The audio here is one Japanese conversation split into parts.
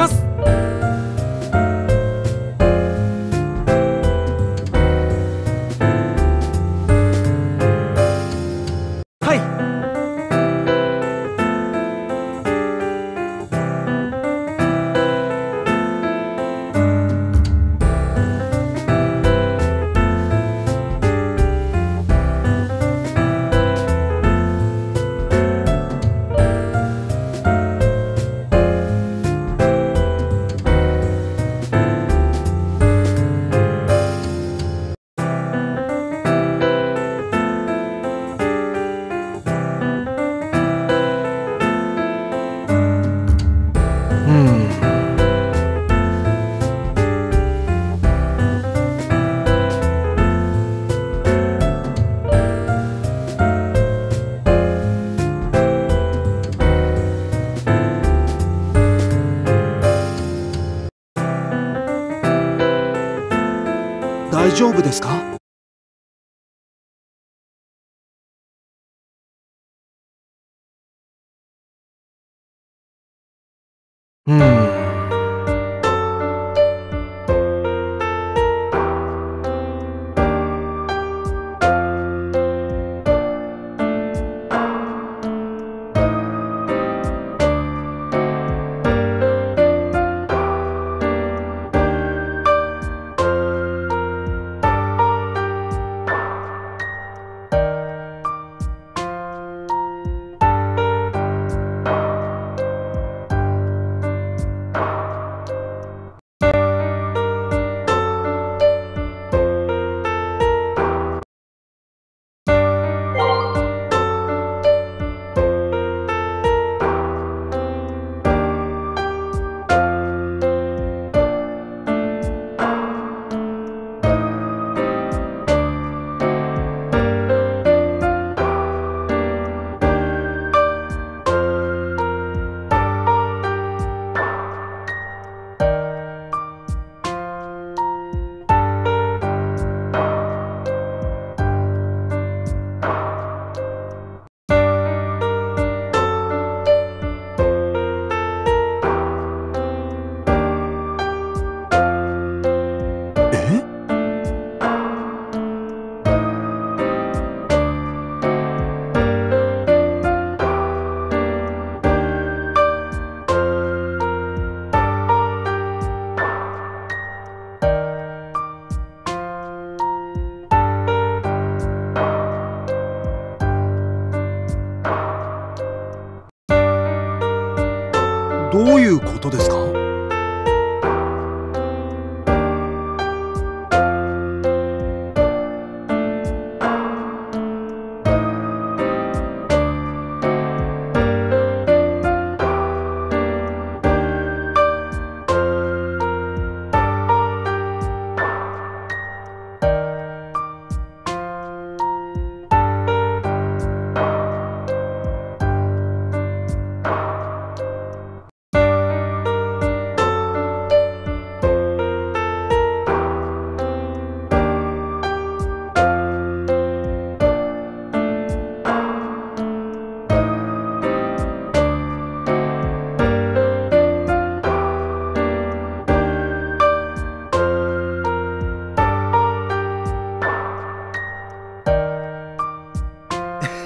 ます。Hmm.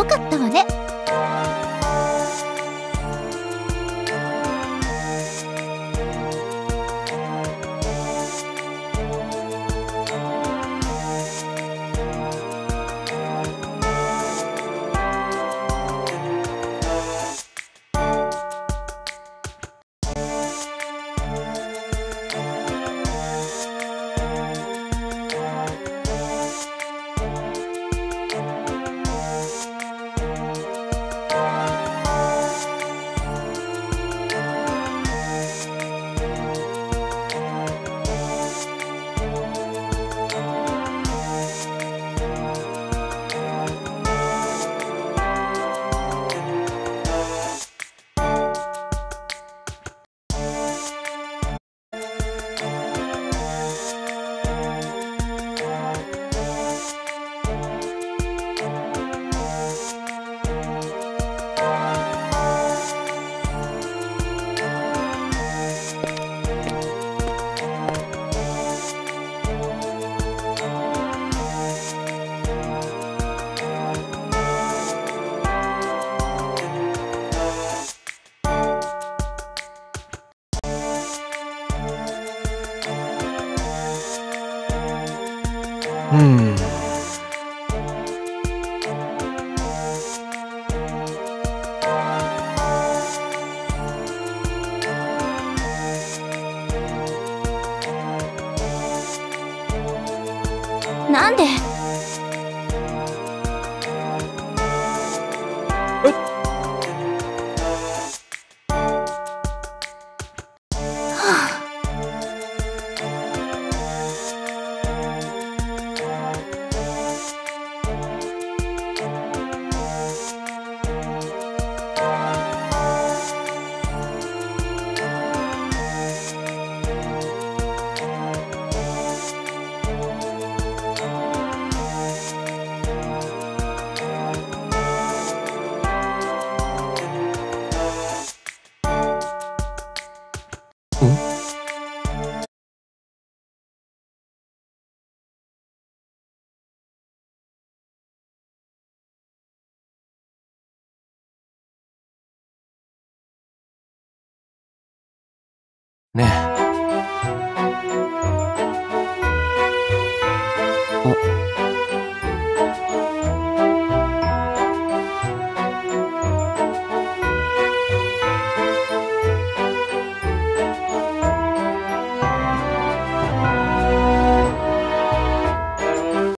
よかったわね。嗯。ねえ。